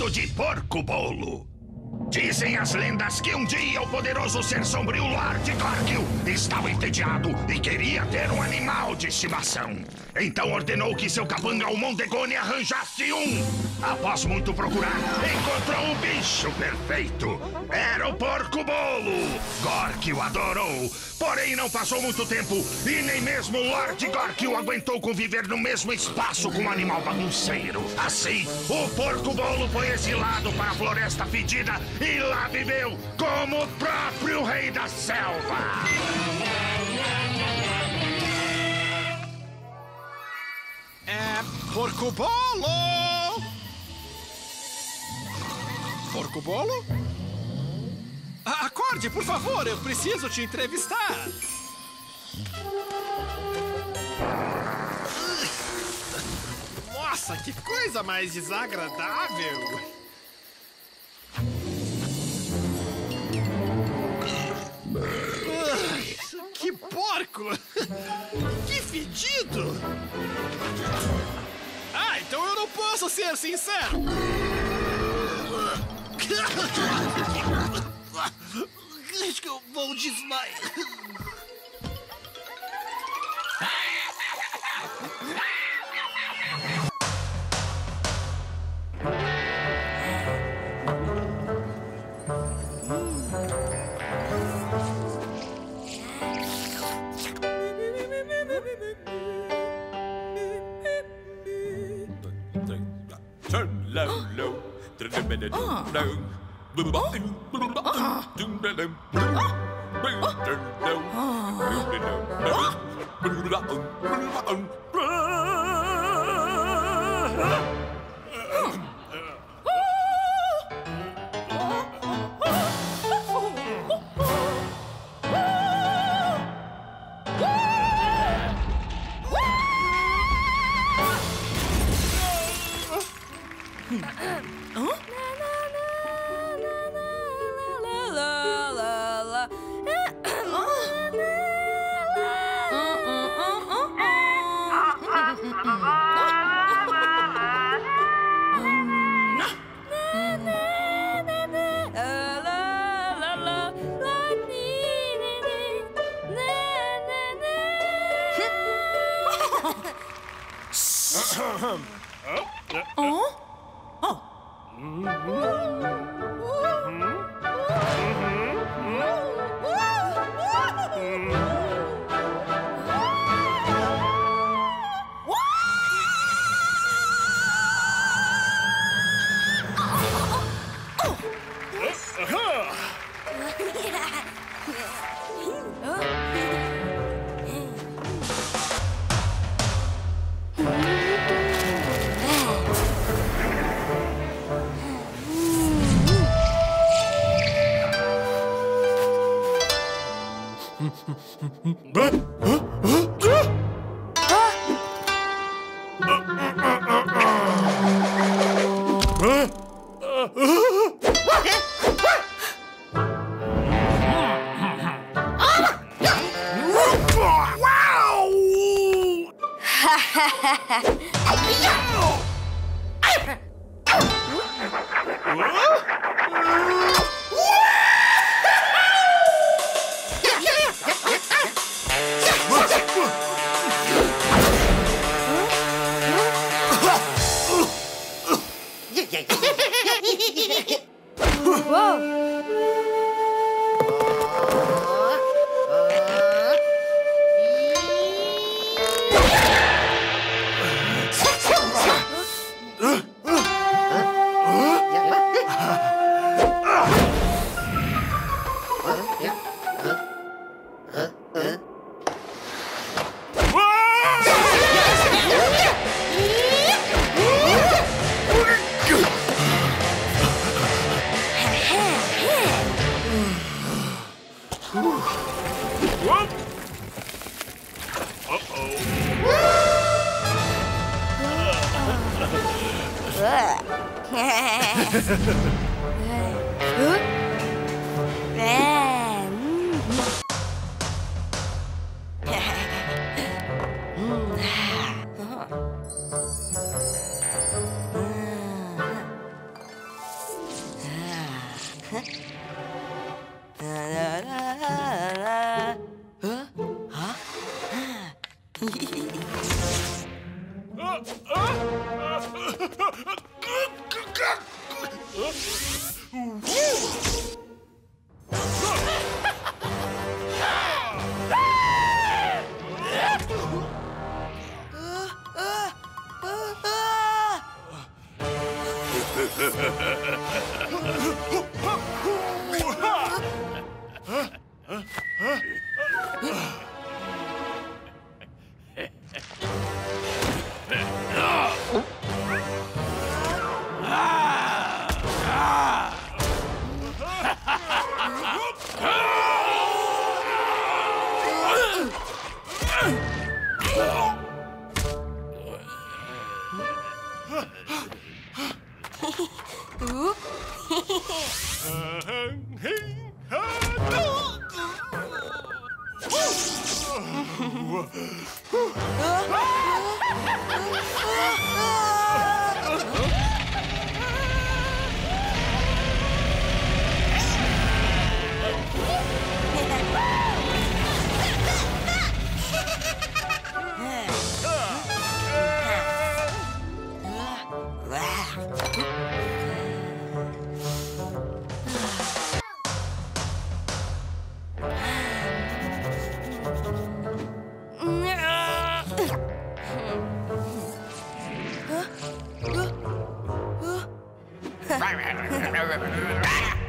chamado de Porco Bolo. Dizem as lendas que um dia o poderoso ser sombrio Lord Gorgil estava entediado e queria ter um animal de estimação. Então ordenou que seu capanga, o Mondegone, arranjasse um. Após muito procurar, encontrou o bicho perfeito. Era o Porco Bolo. Gorgil adorou, porém não passou muito tempo e nem mesmo Lord Gorgil aguentou conviver no mesmo espaço com um animal bagunceiro. Assim, o Porco Bolo foi exilado para a Floresta Fedida e lá viveu como o próprio rei da selva. É. Porco Bolo! Porco Bolo? A- Acorde, por favor, eu preciso te entrevistar. Nossa, que coisa mais desagradável! Ai, Que porco! Que fedido! Ah, então eu não posso ser sincero! Gryczko, wołci smaj. Turn low, low. Uh-huh. Oh? oh. oh. Wow! Ugh. え？Ha ha ha ha ha! Ooh. Hehehehe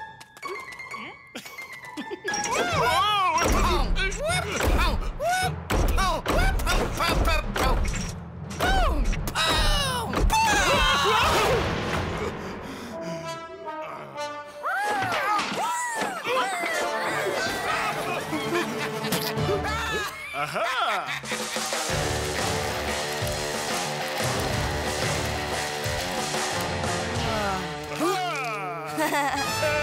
Aha!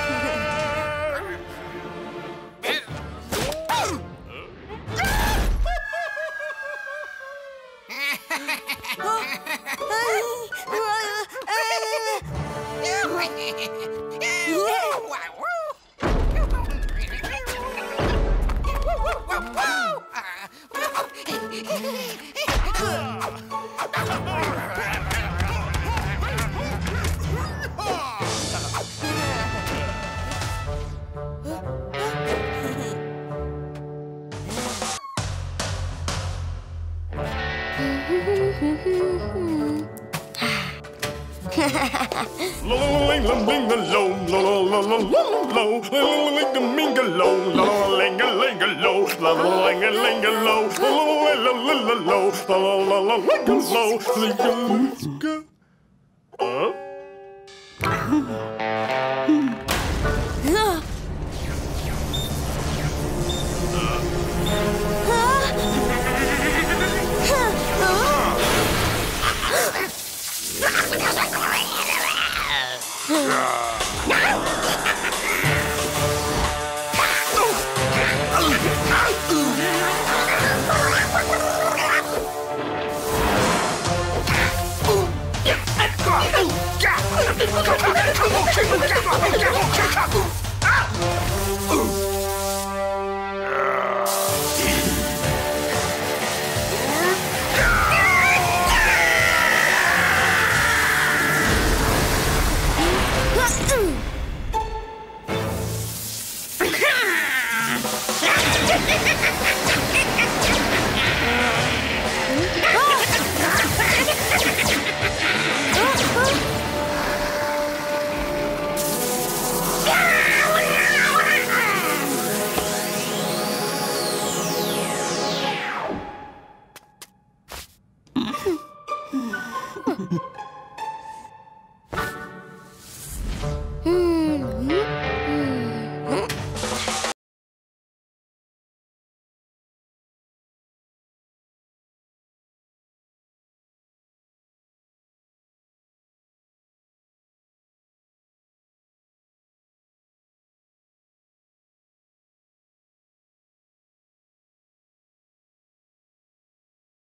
Let's go. Huh? Oh,